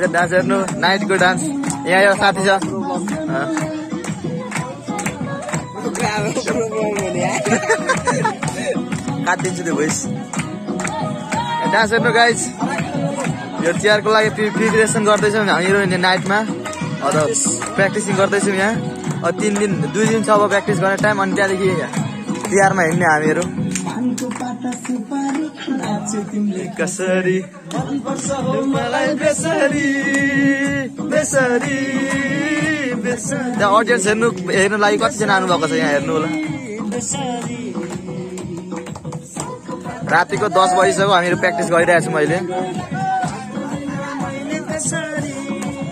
यो डान्स हेर्नु नाइटको डान्स। यहाँ एउटा साथी छ। काटिदिन्छु त्यो भोइस। डान्स हेर्नु गाइस यो चियरको लागि प्रि प्रिपेरेसन गर्दैछौँ हामीहरू नाइटमा। अन्त प्र्याक्टिसिङ गर्दैछौँ यहाँ। तिन दिन दुई दिन छ अब प्र्याक्टिस गर्ने टाइम अनि त्यहाँदेखि तिहारमा हिँड्ने हामीहरू। कसरी? त्यहाँ अडियन्स हेर्नु हेर्नु लागि कतिजना आउनुभएको छ यहाँ हेर्नु होला। रातिको दस बजिसक्यो हामीहरू प्र्याक्टिस गरिरहेको छौँ अहिले। Besari.